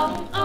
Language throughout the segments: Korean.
아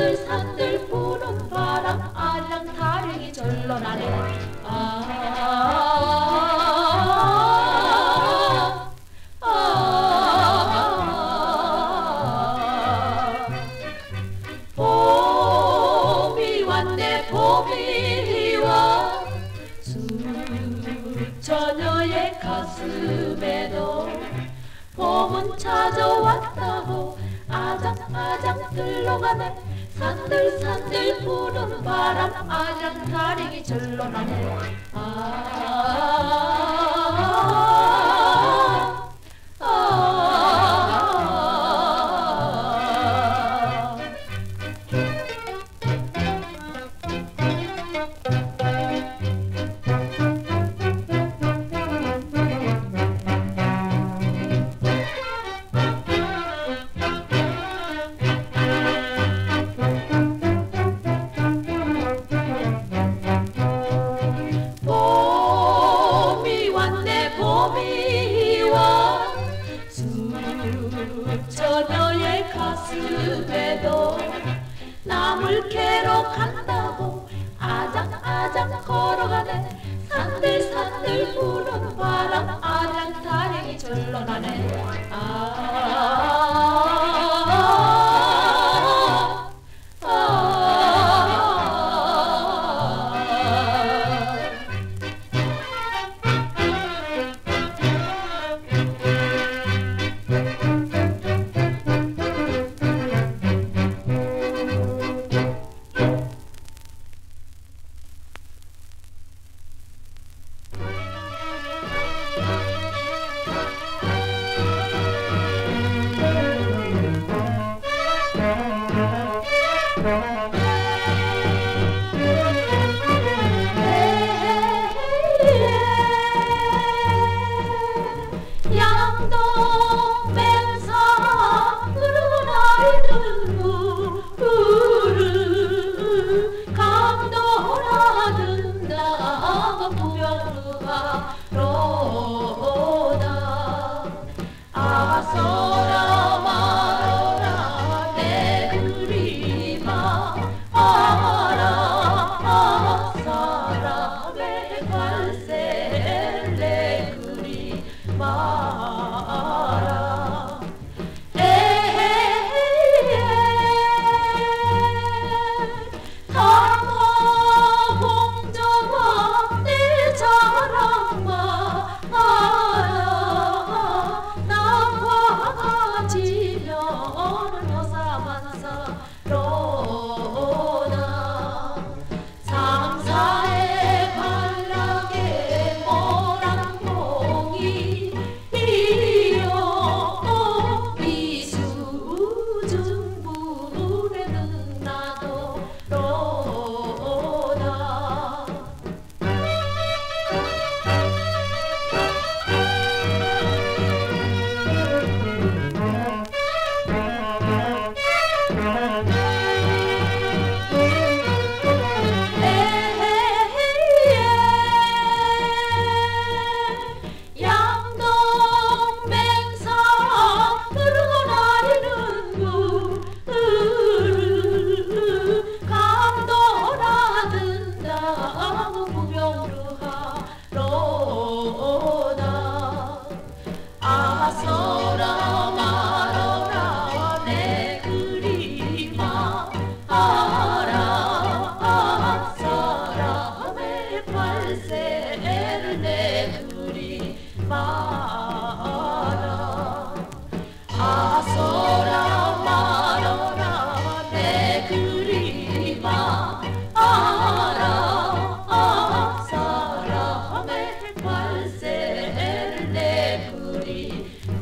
산들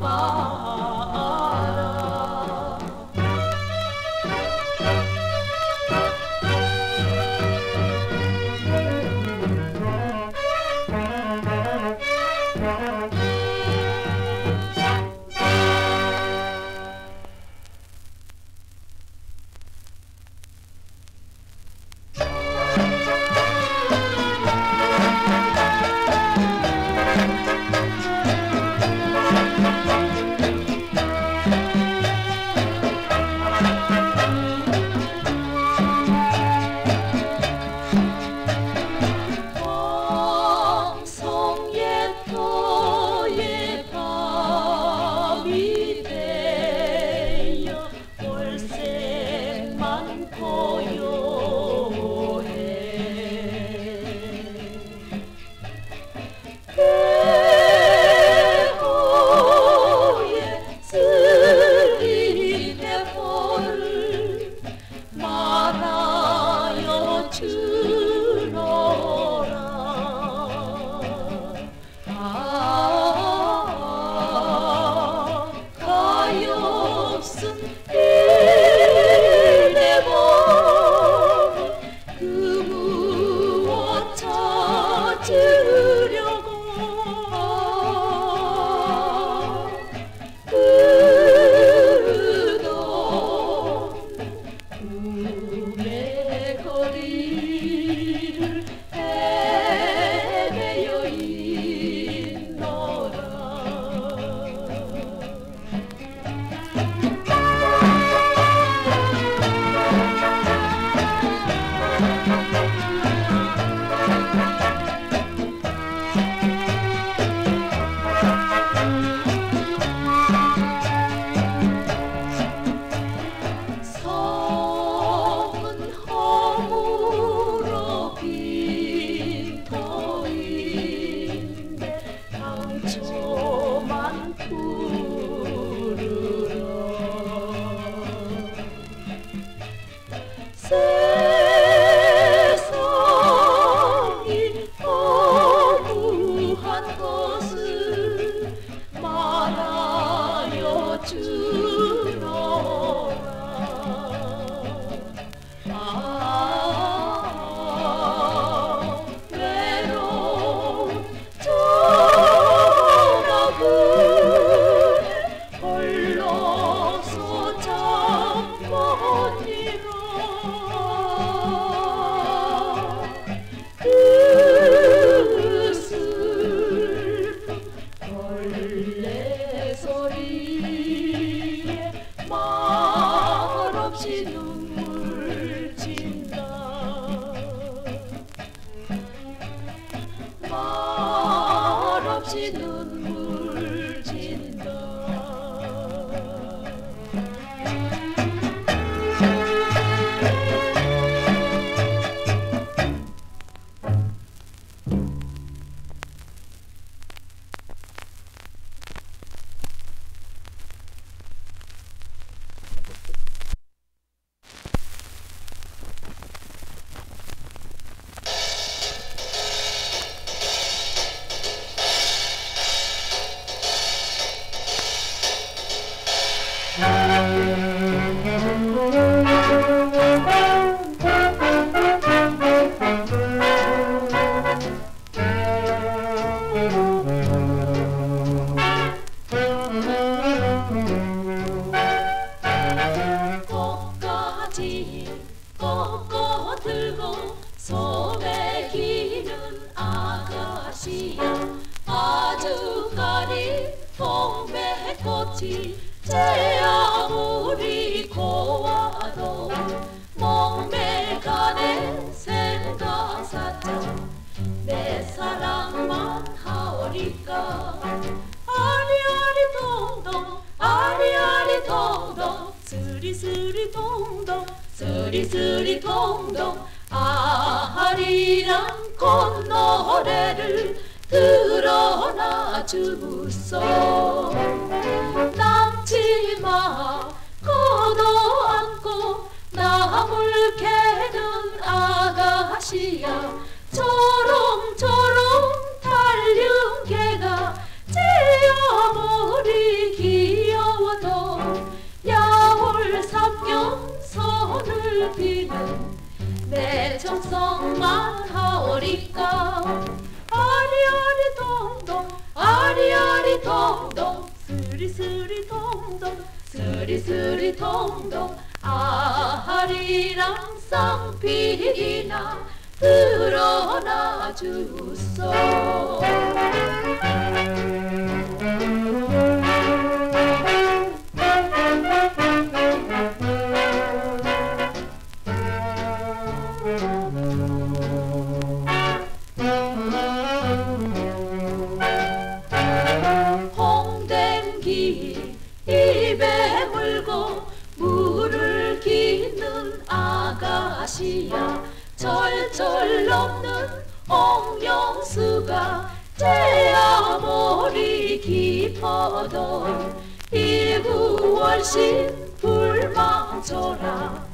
哦 스리스리 동동 스리스리 동동 아리랑 건너래를 드러나 주소 남지마 걷어안고 나물 캐는 아가씨야 저롱저롱 달린 선을 비는 내 정성만 하오리까? 아리아리 동동 아리아리 동동 스리스리 동동 스리스리 동동 아리랑 쌍피이나 드러나 주소 아가씨야. 절절 넘는 옥령수가 제아머리 깊어도 일구월신 불망쳐라.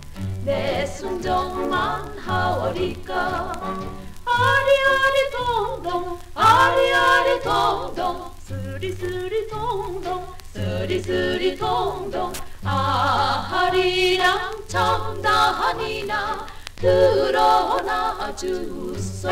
내 순정만 하오리까? 아리아리 동동 아리아리 동동 스리스리 동동 스리스리 동동 아리랑 참다니나 드러나 주소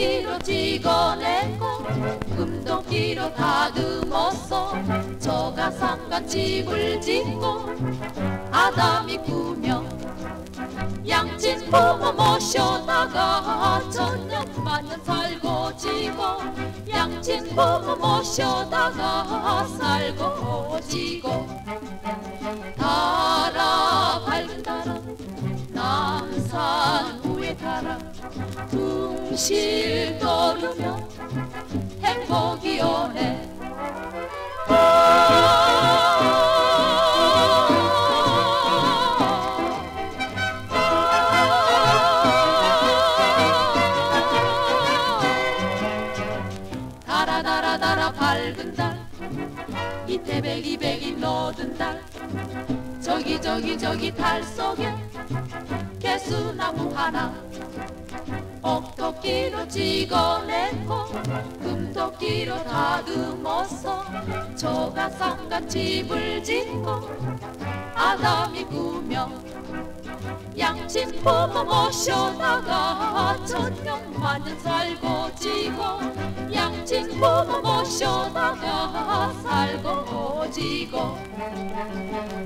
옥토끼로 찍어내고 금토끼로 다듬었어 저가 상갓집을 짓고 아담이 꾸며 양친 부모 모셔다가 천년 만년 살고 지고 양친 부모 모셔다가 살고 지고 달아 밝은 달아 남산 달아 둥실 떠르며 행복이 오네. 달아 달아 달아 밝은 달. 이태백이 백이 노든 달. 저기 저기 저기 달 속에 개수나무 하나 옥토끼로 찍어내고 금토끼로 다듬어서 조가상가 집을 짓고 아담이 꾸며 양친 부모 모셔다가 천년 만년 살고 지고 양친 부모 모셔다가 살고 지고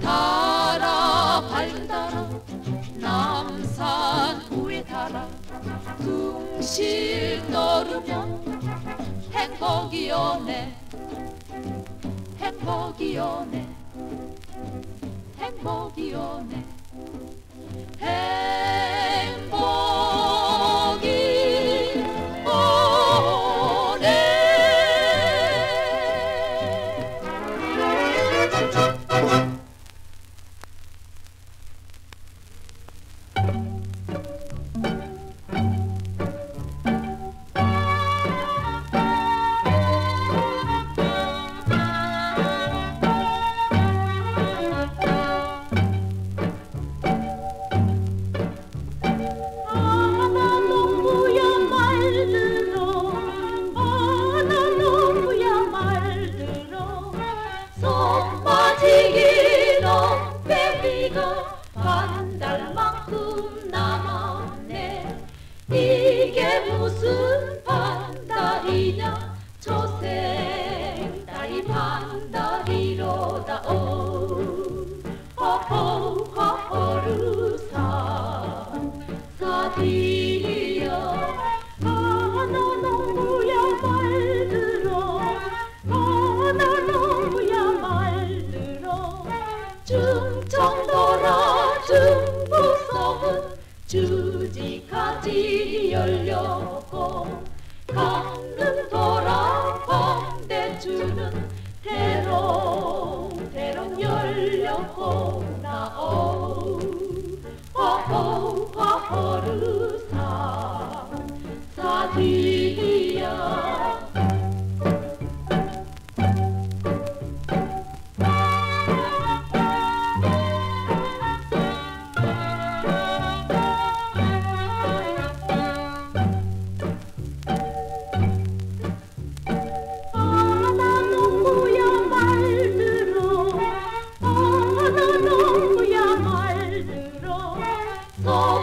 달아 밝은 달아 남산 위에 달아 둥실 떠르면 행복이 오네. 행복이 오네. 행복이 오네. 행복 문까지 열려 Lord.